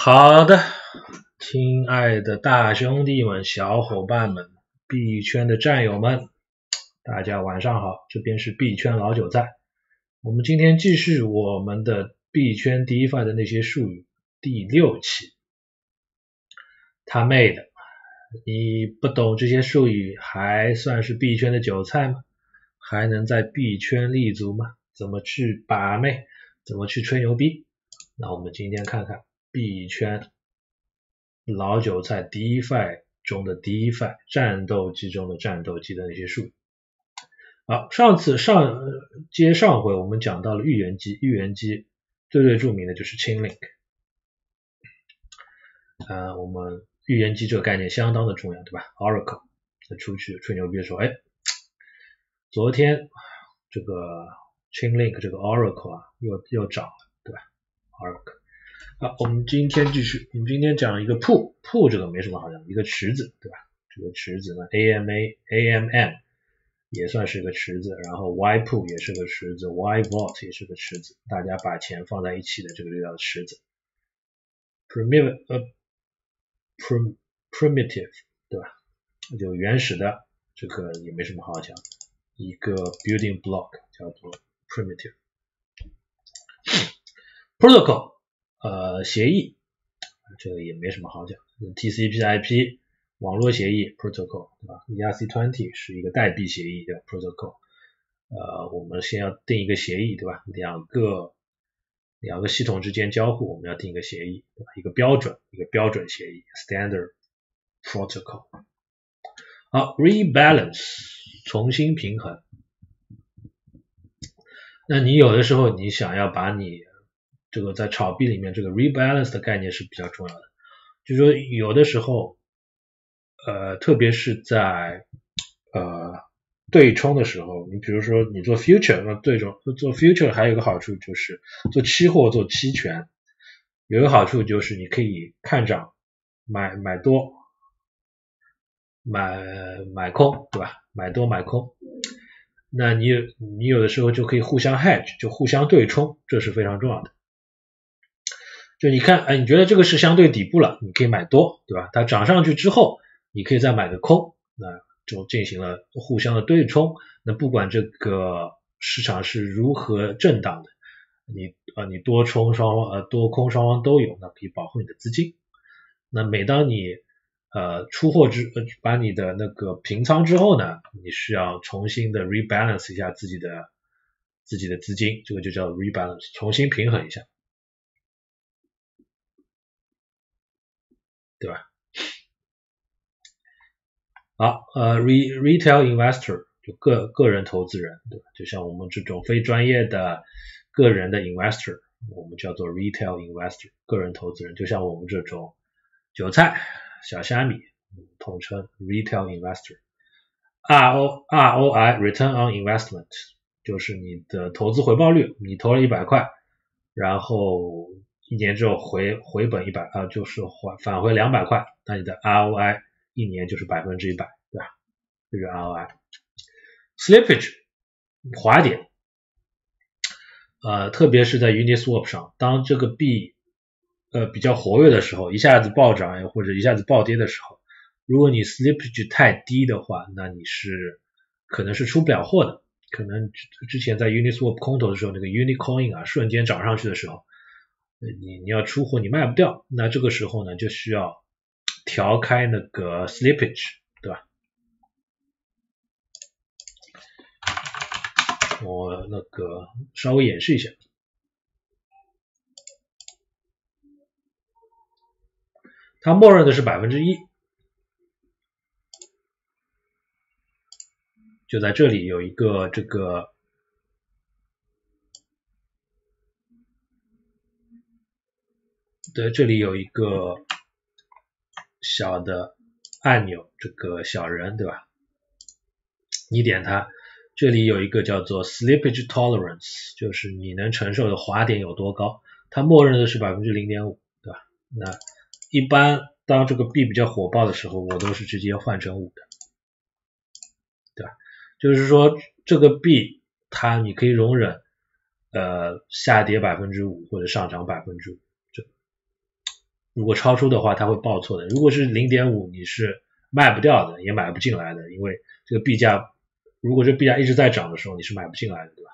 好的，亲爱的大兄弟们、小伙伴们、币圈的战友们，大家晚上好，这边是币圈老韭菜。我们今天继续我们的币圈 DeFi 的那些术语第六期。他妹的，你不懂这些术语，还算是币圈的韭菜吗？还能在币圈立足吗？怎么去把妹？怎么去吹牛逼？那我们今天看看币圈老韭菜 DeFi 中的 DeFi 战斗机中的战斗机的那些数。好，上次上接上回我们讲到了预言机，预言机最最著名的就是 Chainlink。啊，我们预言机这个概念相当的重要，对吧？Oracle 出去吹牛逼说，哎，昨天这个 Chainlink 这个 Oracle 啊，又又涨了，对吧？Oracle。好，我们今天继续，我们今天讲一个 pool，pool 这个没什么好讲，一个池子，对吧？这个池子呢，AMA、AMM 也算是个池子，然后 ypu 也是个池子，Y vault 也是个池子，大家把钱放在一起的这个就叫池子。Primitive 呃，pr primitive 对吧？就原始的，这个也没什么好讲，一个 building block 叫做 primitive。Protocol 呃协议，这个也没什么好讲，TCP/IP 网络协议 protocol 对吧？ERC20 是一个代币协议的 protocol，呃我们先要定一个协议对吧？两个两个系统之间交互，我们要定一个协议对吧？一个标准一个标准协议 standard protocol。好，rebalance 重新平衡。那你有的时候你想要把你这个在炒币里面这个 rebalance 的概念是比较重要的，就是说有的时候呃特别是在呃对冲的时候，你比如说你做 future 那对冲做 future 还有一个好处就是做期货做期权有一个好处就是你可以看涨买买多买买空对吧？买多买空。那你你有的时候就可以互相 hedge，就互相对冲，这是非常重要的。就你看，哎，你觉得这个是相对底部了，你可以买多，对吧？它涨上去之后，你可以再买个空，那就进行了互相的对冲。那不管这个市场是如何震荡的，你啊你多冲双方呃多空双方都有，那可以保护你的资金。那每当你呃，出货之呃，把你的那个平仓之后呢，你需要重新的 rebalance 一下自己的自己的资金，这个就叫 rebalance，重新平衡一下，对吧？好，呃，re retail investor 就个个人投资人，对吧？就像我们这种非专业的个人的 investor，我们叫做 retail investor，个人投资人，就像我们这种韭菜。小虾米，统称 retail investor，R O R O I return on investment 就是你的投资回报率，你投了一百块，然后一年之后回回本一百啊，就是还返回两百块，那你的 R O I 一年就是百分之一百，对吧？这是 R O I，slippage 滑点，呃，特别是在 Uniswap 上，当这个币呃，比较活跃的时候，一下子暴涨或者一下子暴跌的时候，如果你 slippage 太低的话，那你是可能是出不了货的。可能之前在 Uniswap 空头的时候，那个 Unicoin 啊瞬间涨上去的时候，你你要出货你卖不掉，那这个时候呢就需要调开那个 slippage，对吧？我那个稍微演示一下。它默认的是百分之一，就在这里有一个这个，对，这里有一个小的按钮，这个小人对吧？你点它，这里有一个叫做 slippage tolerance，就是你能承受的滑点有多高，它默认的是百分之零点五，对吧？那一般当这个币比较火爆的时候，我都是直接换成五的，对吧？就是说这个币它你可以容忍呃下跌百分之五或者上涨百分之五，如果超出的话，它会报错的。如果是零点五，你是卖不掉的，也买不进来的，因为这个币价，如果这币价一直在涨的时候，你是买不进来的，对吧？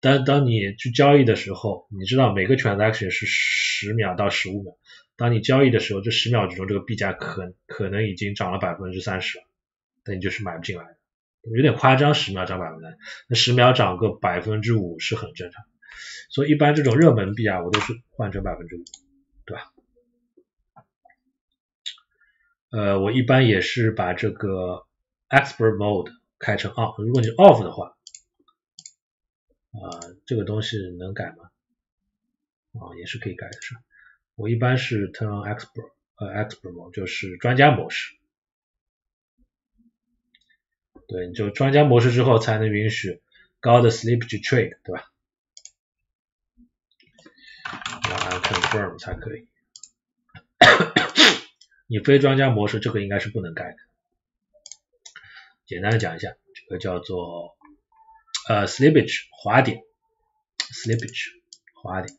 当当你去交易的时候，你知道每个 transaction 是十秒到十五秒，当你交易的时候，这十秒之中这个币价可可能已经涨了百分之三十了，那你就是买不进来的，有点夸张，十秒涨百分之三，那十秒涨个百分之五是很正常。所以一般这种热门币啊，我都是换成百分之五，对吧？呃，我一般也是把这个 expert mode 开成 on，如果你 off 的话，啊，这个东西能改吗？啊，也是可以改的，是？我一般是 turn on expert，呃，expert mode 就是专家模式，对，你就专家模式之后才能允许高的 slippage trade，对吧？然后 confirm 才可以。你非专家模式这个应该是不能改的。简单的讲一下，这个叫做呃 slippage 滑点，slippage 滑点。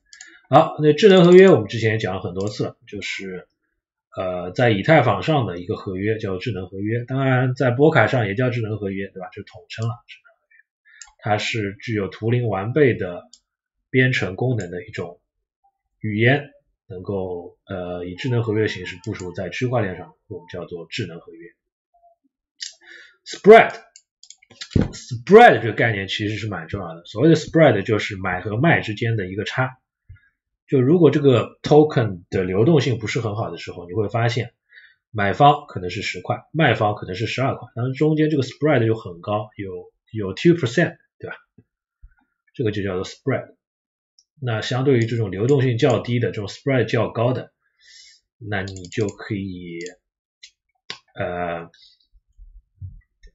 好，那智能合约我们之前也讲了很多次了，就是呃在以太坊上的一个合约叫智能合约，当然在波卡上也叫智能合约，对吧？就统称了智能合约。它是具有图灵完备的编程功能的一种语言。能够呃以智能合约形式部署在区块链上，我们叫做智能合约。Spread，Spread 这个概念其实是蛮重要的。所谓的 Spread 就是买和卖之间的一个差。就如果这个 token 的流动性不是很好的时候，你会发现买方可能是十块，卖方可能是十二块，然后中间这个 Spread 又很高，有有 two percent，对吧？这个就叫做 Spread。那相对于这种流动性较低的这种 spread 较高的，那你就可以呃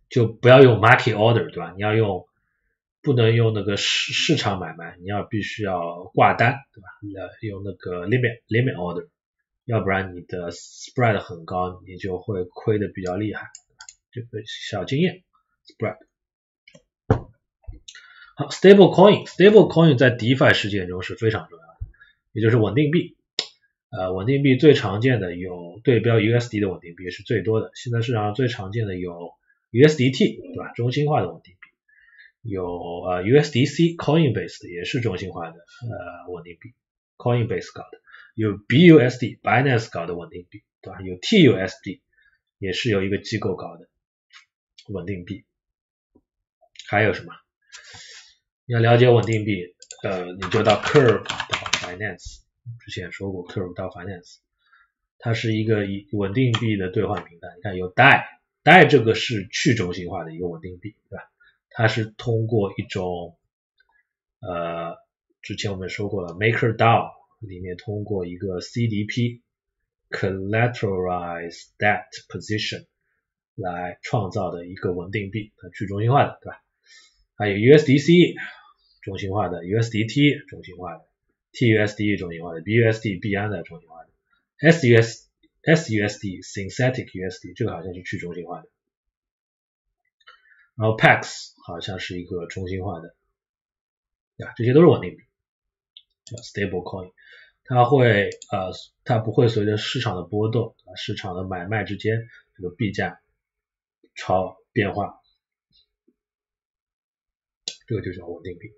就不要用 market order 对吧？你要用不能用那个市市场买卖，你要必须要挂单对吧？要用那个 limit limit order，要不然你的 spread 很高，你就会亏的比较厉害，这个小经验 spread。Stable coin，stable coin 在 DeFi 世界中是非常重要的，也就是稳定币。呃，稳定币最常见的有对标 USD 的稳定币是最多的。现在市场上最常见的有 USDT，对吧？中心化的稳定币。有呃 USDC Coinbase 也是中心化的呃稳定币，Coinbase 搞的。有 BUSD，Binance 搞的稳定币，对吧？有 TUSD，也是由一个机构搞的稳定币。还有什么？要了解稳定币，呃，你就到 Curve 到 Finance，之前说过 Curve 到 Finance，它是一个以稳定币的兑换平台。你看有 DAI，DAI 这个是去中心化的一个稳定币，对吧？它是通过一种，呃，之前我们说过了，MakerDAO 里面通过一个 CDP Collateralized Debt Position 来创造的一个稳定币，它去中心化的，对吧？还有 USDC。中心化的 USDT 中心化的 TUSD 中心化的 BUSD 币安的中心化的。SUS SUSD Synthetic USD 这个好像是去中心化的，然后 PAX 好像是一个中心化的，对吧？这些都是稳定币，叫 Stable Coin，它会呃它不会随着市场的波动啊市场的买卖之间这个币价超变化，这个就叫稳定币。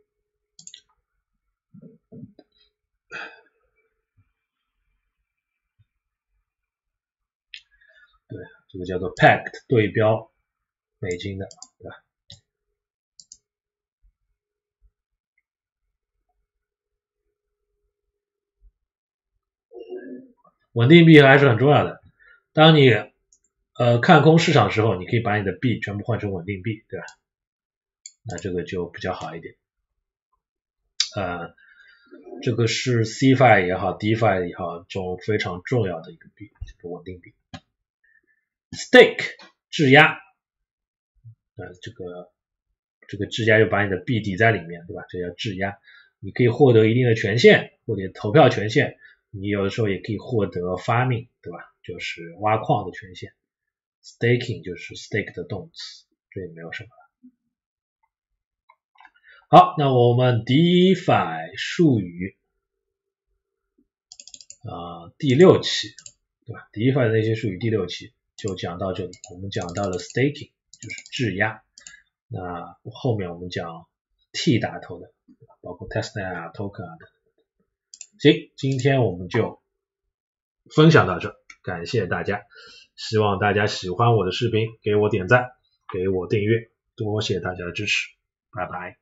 对，这个叫做 Pact 对标美金的，对吧？稳定币还是很重要的。当你呃看空市场时候，你可以把你的币全部换成稳定币，对吧？那这个就比较好一点。呃，这个是 CFI 也好，DFI 也好，中非常重要的一个币，这个稳定币。Stake 质押，呃，这个这个质押就把你的币抵在里面，对吧？这叫质押。你可以获得一定的权限，或者投票权限。你有的时候也可以获得发命，对吧？就是挖矿的权限。Staking 就是 stake 的动词，这也没有什么了。好，那我们 DeFi 术语呃第六期，对吧？DeFi 的那些术语第六期就讲到这里，我们讲到了 staking，就是质押。那后面我们讲 T 打头的，包括 Testnet 啊、Token 啊等。行，今天我们就分享到这，感谢大家，希望大家喜欢我的视频，给我点赞，给我订阅，多谢大家的支持，拜拜。